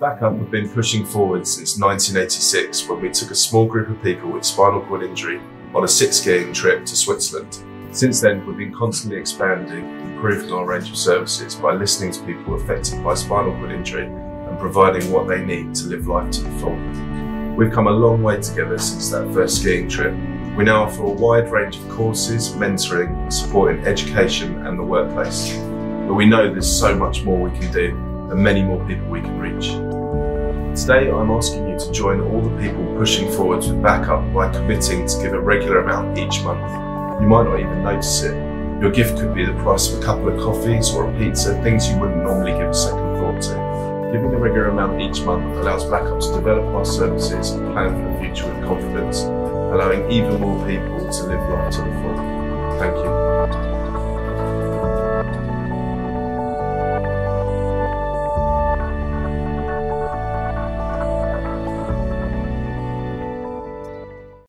Back Up have been pushing forward since 1986 when we took a small group of people with spinal cord injury on a sit skiing trip to Switzerland. Since then, we've been constantly expanding, improving our range of services by listening to people affected by spinal cord injury and providing what they need to live life to the full. We've come a long way together since that first skiing trip. We now offer a wide range of courses, mentoring, support in education and the workplace. But we know there's so much more we can do and many more people we can reach. Today I'm asking you to join all the people pushing forwards with Back Up by committing to give a regular amount each month. You might not even notice it. Your gift could be the price of a couple of coffees or a pizza, things you wouldn't normally give a second thought to. Giving a regular amount each month allows Back Up to develop our services and plan for the future with confidence, allowing even more people to live life to the full. Thank you.